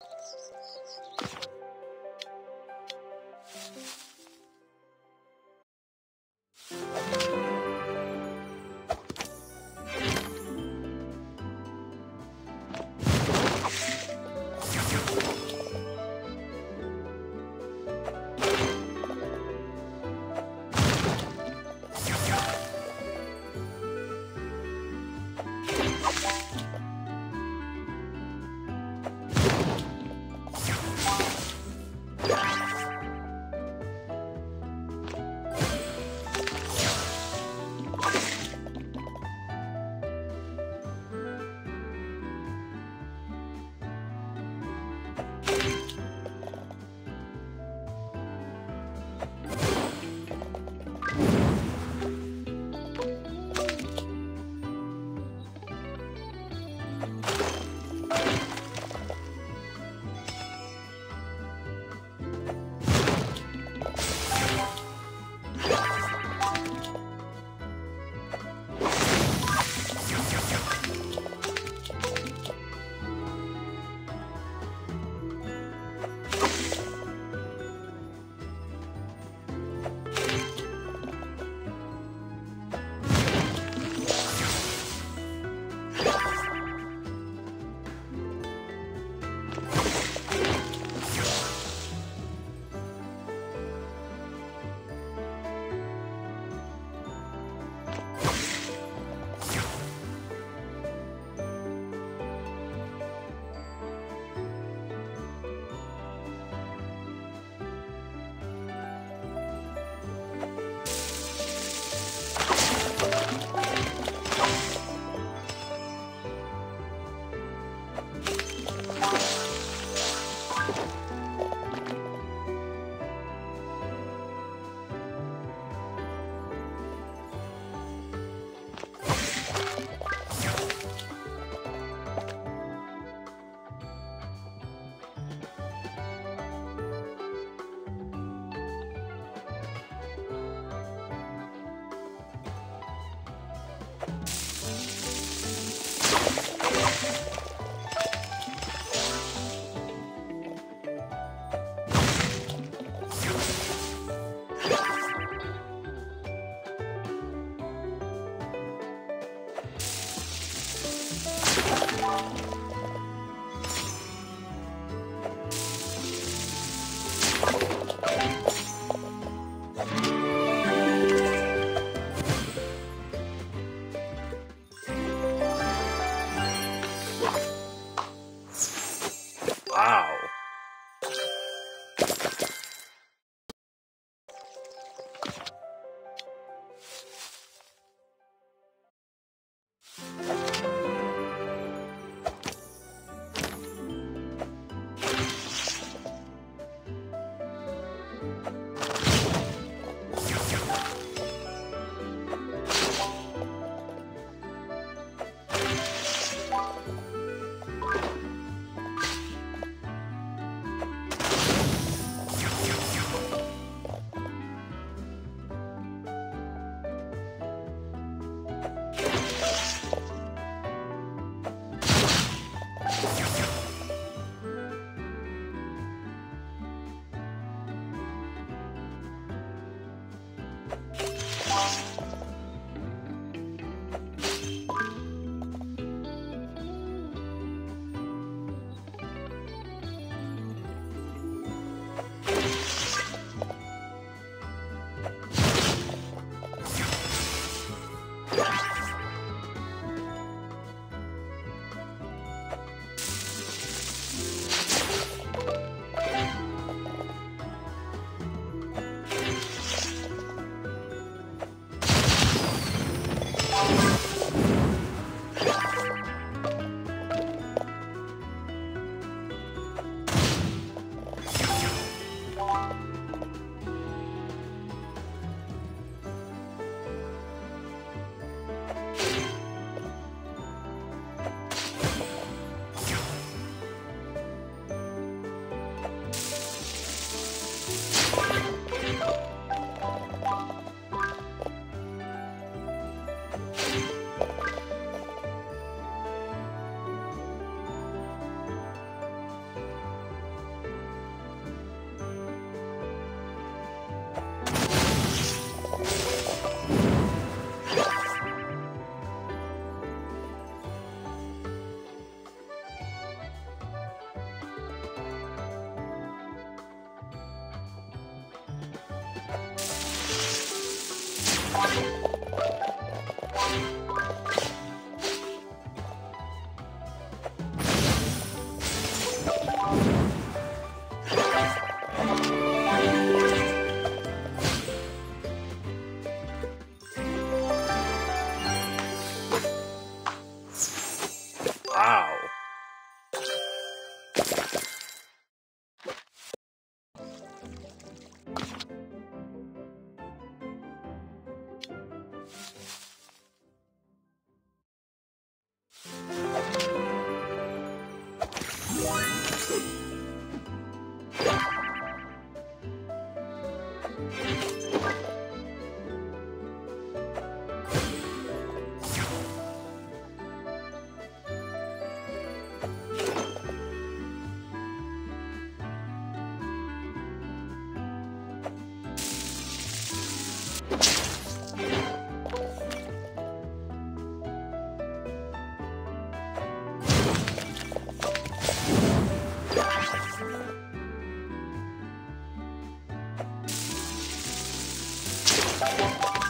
Thank you. Wow. Wow. あ!